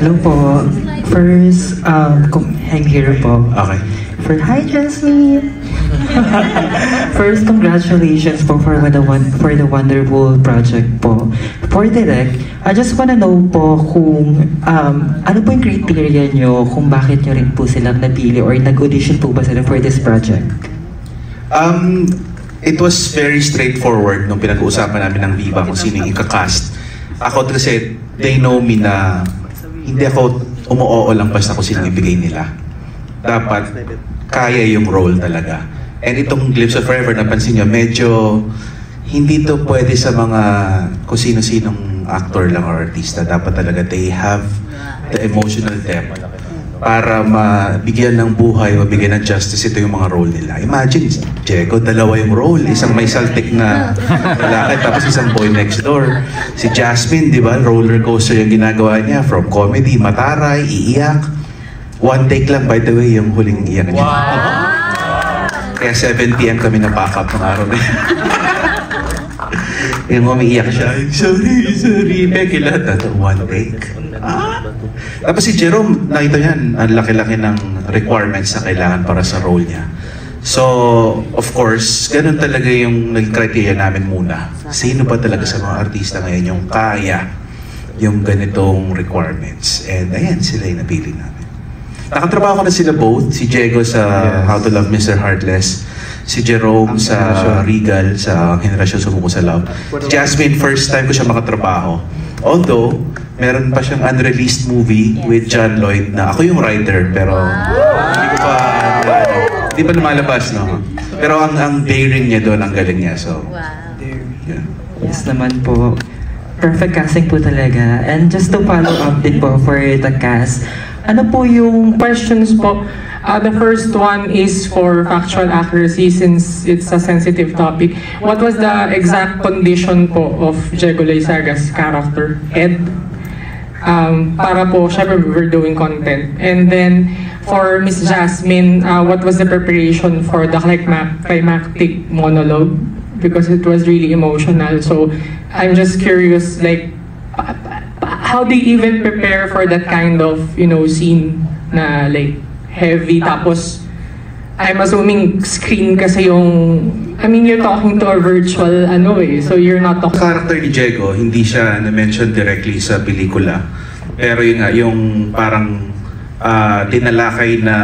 Hello po. First, um, kung I'm here po. Okay. For, hi, Jasmine! First, congratulations po for the, one, for the Wonderful project po. For Direct, I just wanna know po kung um, ano po yung criteria nyo kung bakit nyo rin po silang napili or nag-audition po ba sila for this project? Um, it was very straightforward nung pinag-uusapan namin ng Viva kung sino yung ikakast. Ako kasi, they know me na hindi ako umuoo lang basta kung sino ibigay nila. Dapat, kaya yung role talaga. And itong Glimpse of Forever, napansin nyo, medyo hindi to pwede sa mga kung sino-sinong actor lang or artista. Dapat talaga they have the emotional depth para mabigyan ng buhay o bigyan ng justice ito yung mga role nila. Imagine, Diego, dalawa yung role. Isang may saltik na lalaki, tapos isang boy next door. Si Jasmine, di ba, roller coaster yung ginagawa niya. From comedy, mataray, iiyak. One take lang, by the way, yung huling iyak niya. Kaya 7pm kami na pack up ng araw na yun. Yung umiiyak siya, sorry, sorry, Becky lahat. Ito, one take. Ah. Tapos si Jerome, nakita niyan, ang laki-laki ng requirements na kailangan para sa role niya. So, of course, ganun talaga yung criteria namin muna. Sino ba talaga sa mga artista ngayon yung kaya yung ganitong requirements? And ayan, sila yung napili namin. Nakatrabaho ko na sila both, si Diego sa How to Love Mr. Heartless, si Jerome sa Regal, sa Henerasyon Sumuko sa Love. Si Jasmine, first time ko siya makatrabaho. Although, meron pa siyang unreleased movie with John Lloyd na ako yung writer, pero hindi ko pa, ano, hindi pa lumalabas, no? Pero ang, ang daring niya doon, ang galing niya, so, yeah. Yes naman po. Perfect casting po talaga. And just to follow up din po for the cast, ano po yung questions po. Uh, the first one is for factual accuracy since it's a sensitive topic. What was the exact condition po of Diego Loizaga's character, Ed? Um, para po, syempre we were doing content. And then, for Miss Jasmine, uh, what was the preparation for the climac- climactic monologue? Because it was really emotional. So, I'm just curious, like, how they even prepare for that kind of, you know, scene na like heavy tapos I'm assuming screen kasi yung I mean you're talking to a virtual ano eh so you're not talking character ni Diego, hindi siya na-mention directly sa pelikula. Pero yung, nga, yung parang ah, tinalakay na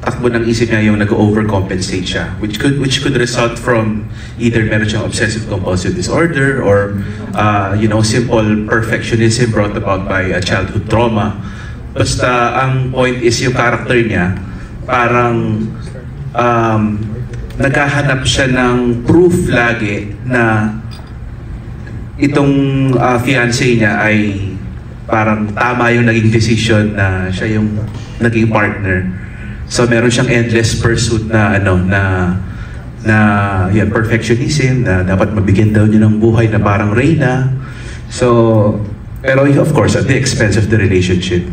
takbo ng isip niya yung nag-overcompensate siya. Which could, which could result from either meron siyang obsessive compulsive disorder or ah, you know, simple perfectionism brought about by a childhood trauma. Basta ang point is yung character niya parang um, naghahanap siya ng proof lagi na itong uh, fiancé niya ay parang tama yung naging decision na siya yung naging partner. So meron siyang endless pursuit na ano na na yan, perfectionism na dapat mabigyan daw niya ng buhay na parang Reyna. So pero of course at the expense of the relationship.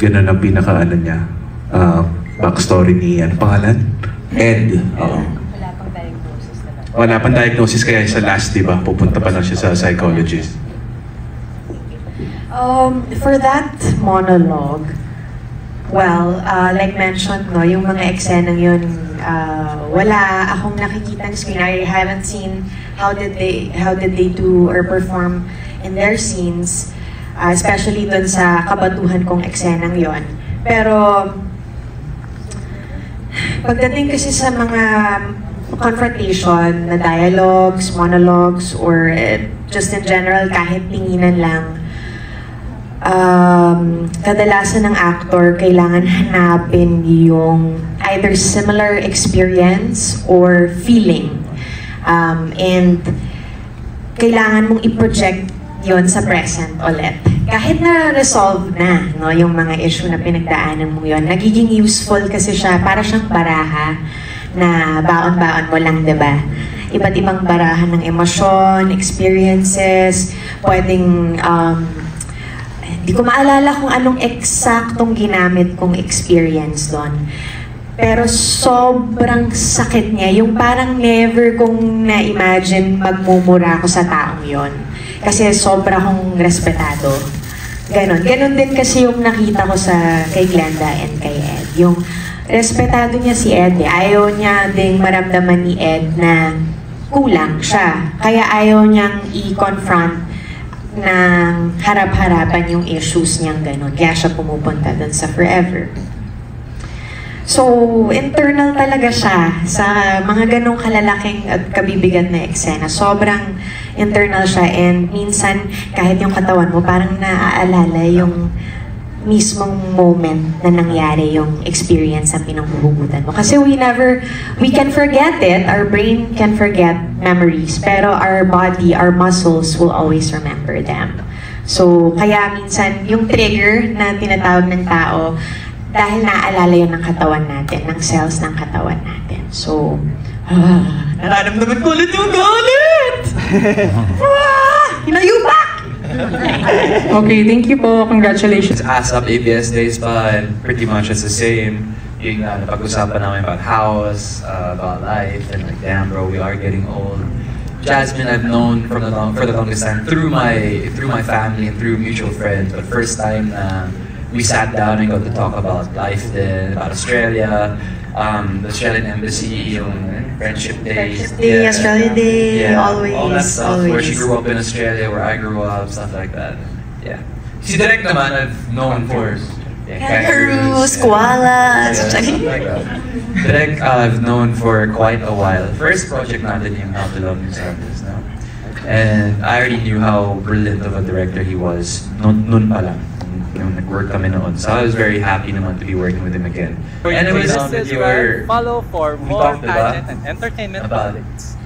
Ganun ang pinaka ano niya. Uh, backstory ni ano pangalan? Ed. Oo. Wala pang diagnosis na ba? Wala pang diagnosis kaya sa last, di ba? Pupunta pa lang siya sa psychologist. Um, for that monologue, well, uh, like mentioned, no, yung mga eksenang yun, uh, wala akong nakikitang screen. I haven't seen how did they how did they do or perform in their scenes, uh, especially dun sa kabatuhan kong eksenang yon. Pero pagdating kasi sa mga confrontation na dialogues, monologues, or eh, just in general, kahit tinginan lang, um, kadalasan ng actor kailangan hanapin yung either similar experience or feeling. Um, and kailangan mong i-project yon sa present ulit. Kahit na resolve na no, yung mga issue na pinagdaanan mo yon, nagiging useful kasi siya, para siyang baraha na baon-baon mo lang, di ba? Iba't ibang barahan ng emosyon, experiences, pwedeng um, hindi ko maalala kung anong eksaktong ginamit kong experience doon. Pero sobrang sakit niya. Yung parang never kong na-imagine magmumura ako sa taong yon. kasi sobra kong respetado. Ganon. Ganon din kasi yung nakita ko sa kay Glenda and kay Ed. Yung respetado niya si Ed. Eh. Ayaw niya ding maramdaman ni Ed na kulang siya. Kaya ayaw niyang i-confront ng harap-harapan yung issues niyang ganun. Kaya siya pumupunta dun sa Forever. So, internal talaga siya sa mga ganong kalalaking at kabibigat na eksena. Sobrang internal siya and minsan kahit yung katawan mo parang naaalala yung mismong moment na nangyari yung experience na pinanghuhugutan mo. Kasi we never, we can forget it, our brain can forget memories, pero our body, our muscles will always remember them. So, kaya minsan, yung trigger na tinatawag ng tao, dahil naaalala yun ng katawan natin, ng cells ng katawan natin. So, ah, nararamdaman ko ulit yung galit! ah, hinayupak! Okay, thank you po. Congratulations. As up ABS days pa, and pretty much it's the same. Yung uh, napag-usapan namin about house, uh, about life, and like, damn bro, we are getting old. Jasmine I've known from the long, for the longest time through my through my family and through mutual friends. But first time we sat down and got to talk about life then, about Australia, um, the Australian Embassy, yung Friendship Day. Friendship Day, Australia Day, yeah, always, all that stuff. Where she grew up in Australia, where I grew up, stuff like that. Yeah. Si Direk naman, I've known for yeah, Kangaroos, yeah. koalas. Yeah, stuff like that. Direk, uh, I've known for quite a while. First project natin yung How to Love Service, no? And I already knew how brilliant of a director he was nun, nun pa lang. Nung nag-work kami noon. So I was very happy naman to be working with him again. And it This um, where were follow for more pageant and entertainment about updates.